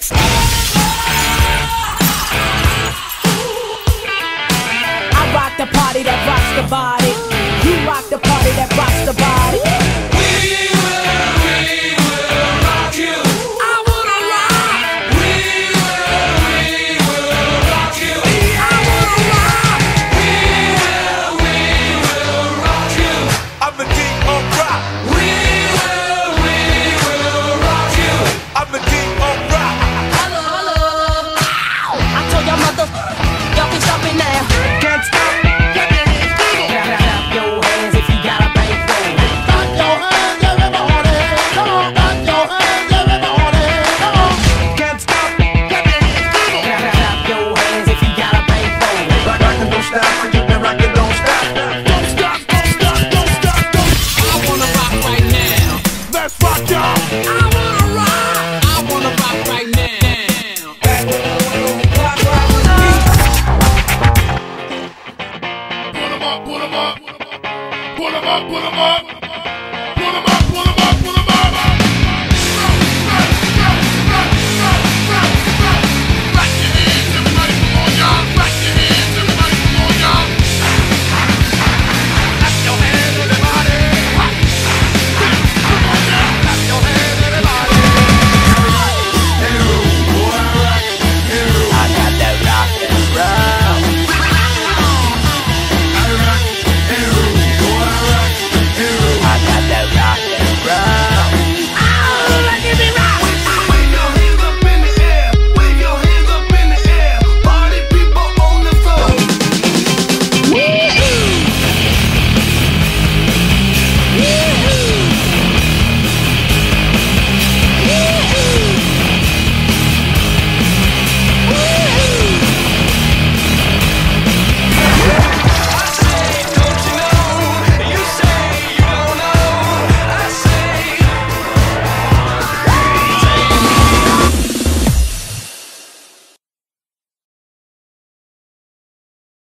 I rock the party that rocks the body. up, put them up, put them up, put them up.